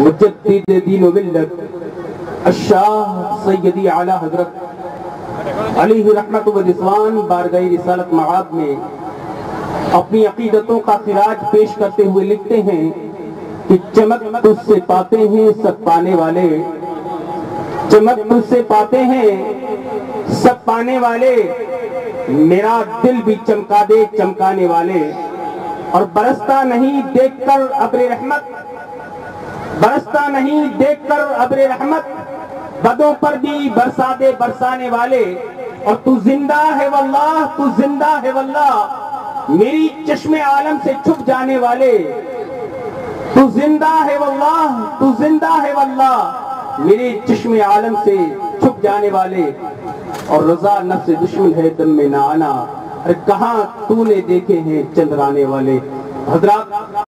मुजद्दिद दीन मिल्लत अशाह सैयदी आला हज़रत अली रहमत रिजवान बारगाई रिसालत महाब में अपनी अकीदतों का खिराज पेश करते हुए लिखते हैं कि चमक तुझसे पाते हैं सब पाने वाले। चमक तुझसे पाते हैं सब पाने वाले। मेरा दिल भी चमका दे चमकाने वाले। और बरसता नहीं देखकर अब्र रहमत बरसता नहीं देखकर अब्र रहमत। बदों पर भी बरसा दे बरसाने वाले। और तू ज़िंदा है वल्लाह, तू ज़िंदा है वल्लाह। मेरी चश्मे आलम से छुप जाने वाले। तू ज़िंदा है वल्लाह, तू ज़िंदा है वल्लाह। मेरे चश्मे आलम से छुप जाने वाले। और रजा नफ्स दुश्मन है दम में ना आना। अरे कहा तूने देखे हैं चंद्राने वाले? हजरात